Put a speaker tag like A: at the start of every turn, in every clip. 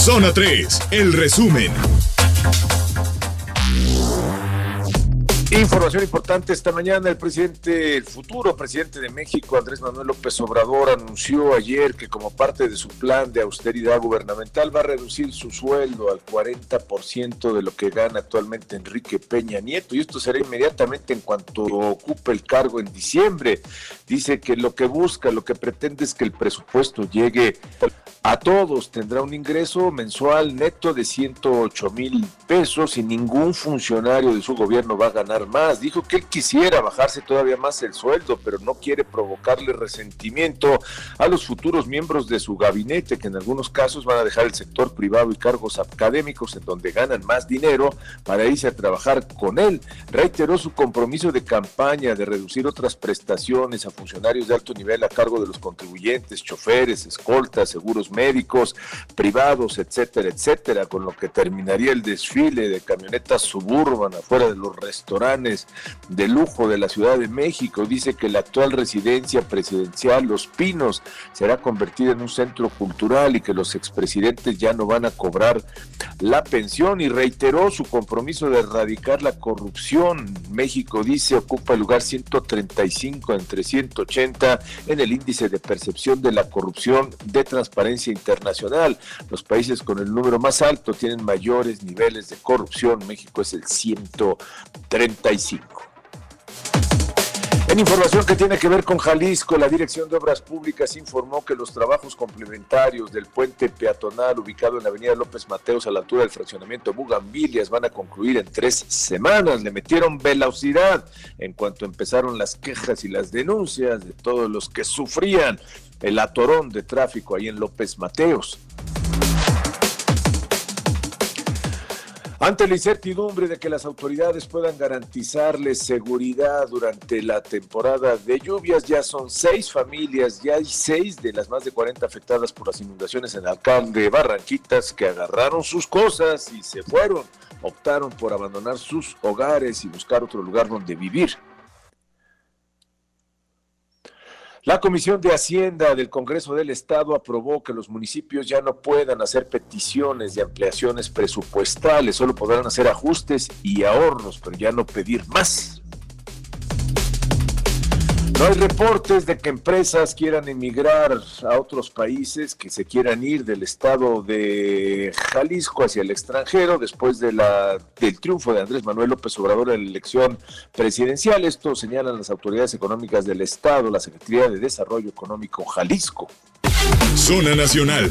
A: Zona 3, el resumen.
B: Información importante esta mañana, el presidente, el futuro presidente de México, Andrés Manuel López Obrador, anunció ayer que como parte de su plan de austeridad gubernamental va a reducir su sueldo al 40% de lo que gana actualmente Enrique Peña Nieto y esto será inmediatamente en cuanto ocupe el cargo en diciembre. Dice que lo que busca, lo que pretende es que el presupuesto llegue a todos, tendrá un ingreso mensual neto de 108 mil pesos y ningún funcionario de su gobierno va a ganar más. Dijo que quisiera bajarse todavía más el sueldo, pero no quiere provocarle resentimiento a los futuros miembros de su gabinete, que en algunos casos van a dejar el sector privado y cargos académicos en donde ganan más dinero para irse a trabajar con él. Reiteró su compromiso de campaña de reducir otras prestaciones a funcionarios de alto nivel a cargo de los contribuyentes, choferes, escoltas, seguros médicos, privados, etcétera, etcétera, con lo que terminaría el desfile de camionetas suburban afuera de los restaurantes de lujo de la Ciudad de México. Dice que la actual residencia presidencial Los Pinos será convertida en un centro cultural y que los expresidentes ya no van a cobrar la pensión y reiteró su compromiso de erradicar la corrupción. México dice ocupa el lugar 135 entre 180 en el índice de percepción de la corrupción de transparencia internacional. Los países con el número más alto tienen mayores niveles de corrupción. México es el 130 información que tiene que ver con Jalisco, la Dirección de Obras Públicas informó que los trabajos complementarios del puente peatonal ubicado en la avenida López Mateos a la altura del fraccionamiento Bugambilias van a concluir en tres semanas. Le metieron velocidad en cuanto empezaron las quejas y las denuncias de todos los que sufrían el atorón de tráfico ahí en López Mateos. Ante la incertidumbre de que las autoridades puedan garantizarles seguridad durante la temporada de lluvias, ya son seis familias, ya hay seis de las más de 40 afectadas por las inundaciones en alcalde Barranquitas que agarraron sus cosas y se fueron, optaron por abandonar sus hogares y buscar otro lugar donde vivir. La Comisión de Hacienda del Congreso del Estado aprobó que los municipios ya no puedan hacer peticiones de ampliaciones presupuestales, solo podrán hacer ajustes y ahorros, pero ya no pedir más. No hay reportes de que empresas quieran emigrar a otros países, que se quieran ir del estado de Jalisco hacia el extranjero después del triunfo de Andrés Manuel López Obrador en la elección presidencial. Esto señalan las autoridades económicas del estado, la Secretaría de Desarrollo Económico Jalisco.
A: Zona Nacional.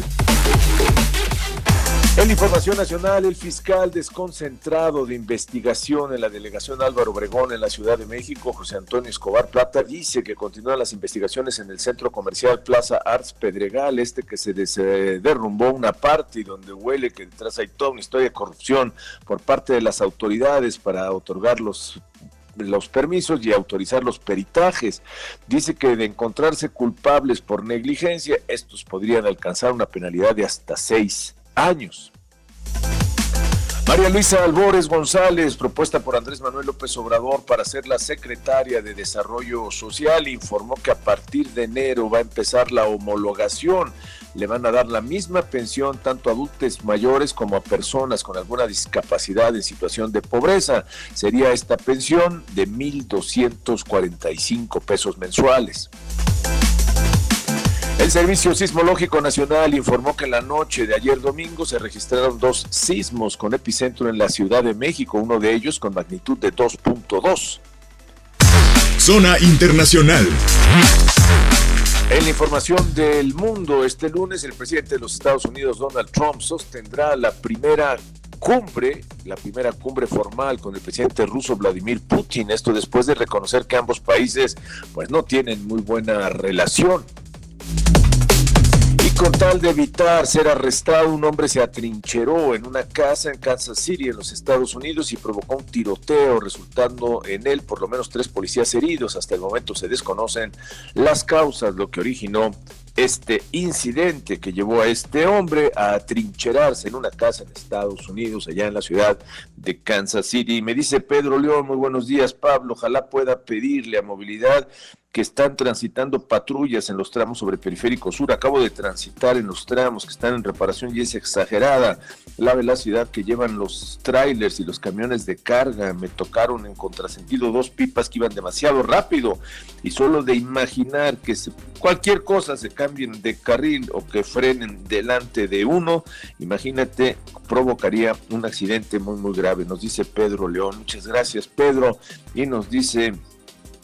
B: En información nacional, el fiscal desconcentrado de investigación en la delegación Álvaro Obregón en la Ciudad de México, José Antonio Escobar Plata, dice que continúan las investigaciones en el centro comercial Plaza Arts Pedregal, este que se derrumbó una parte y donde huele que detrás hay toda una historia de corrupción por parte de las autoridades para otorgar los los permisos y autorizar los peritajes. Dice que de encontrarse culpables por negligencia, estos podrían alcanzar una penalidad de hasta seis años. María Luisa Albores González, propuesta por Andrés Manuel López Obrador para ser la secretaria de Desarrollo Social, informó que a partir de enero va a empezar la homologación. Le van a dar la misma pensión tanto a adultos mayores como a personas con alguna discapacidad en situación de pobreza. Sería esta pensión de 1.245 pesos mensuales. El Servicio Sismológico Nacional informó que en la noche de ayer domingo se registraron dos sismos con epicentro en la Ciudad de México, uno de ellos con magnitud de 2.2.
A: Zona Internacional.
B: En la información del mundo, este lunes el presidente de los Estados Unidos, Donald Trump, sostendrá la primera cumbre, la primera cumbre formal con el presidente ruso Vladimir Putin, esto después de reconocer que ambos países pues no tienen muy buena relación. Y con tal de evitar ser arrestado, un hombre se atrincheró en una casa en Kansas City, en los Estados Unidos, y provocó un tiroteo, resultando en él por lo menos tres policías heridos. Hasta el momento se desconocen las causas, lo que originó este incidente que llevó a este hombre a atrincherarse en una casa en Estados Unidos, allá en la ciudad de Kansas City. Me dice Pedro León, muy buenos días Pablo, ojalá pueda pedirle a movilidad que están transitando patrullas en los tramos sobre Periférico Sur. Acabo de transitar en los tramos que están en reparación y es exagerada la velocidad que llevan los trailers y los camiones de carga. Me tocaron en contrasentido dos pipas que iban demasiado rápido y solo de imaginar que cualquier cosa se cambien de carril o que frenen delante de uno, imagínate, provocaría un accidente muy, muy grave. Nos dice Pedro León. Muchas gracias, Pedro. Y nos dice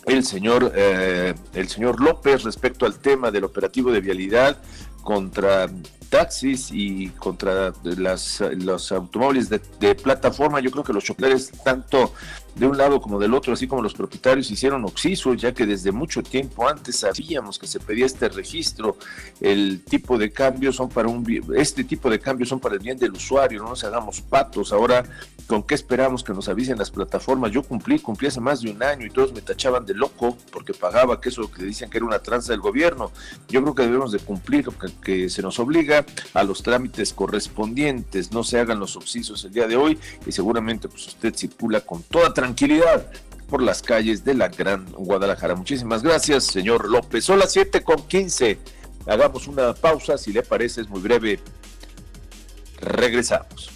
B: el señor, eh, el señor López respecto al tema del operativo de vialidad contra taxis y contra las, los automóviles de, plataforma. Yo creo que los choferes, tanto de un lado como del otro, así como los propietarios hicieron oxiso, ya que desde mucho tiempo antes sabíamos que se pedía este registro, el tipo de cambios son para un este tipo de cambios son para el bien del usuario, no nos hagamos patos. Ahora, ¿con qué esperamos que nos avisen las plataformas? Yo cumplí, cumplí hace más de un año y todos me tachaban de loco porque pagaba, que eso que dicen que era una tranza del gobierno. Yo creo que debemos de cumplir lo que, se nos obliga a los trámites correspondientes, no se hagan los oxisos el día de hoy y seguramente pues usted circula con toda tranquilidad por las calles de la Gran Guadalajara. Muchísimas gracias, señor López. Son las 7 con 15. Hagamos una pausa, si le parece, es muy breve. Regresamos.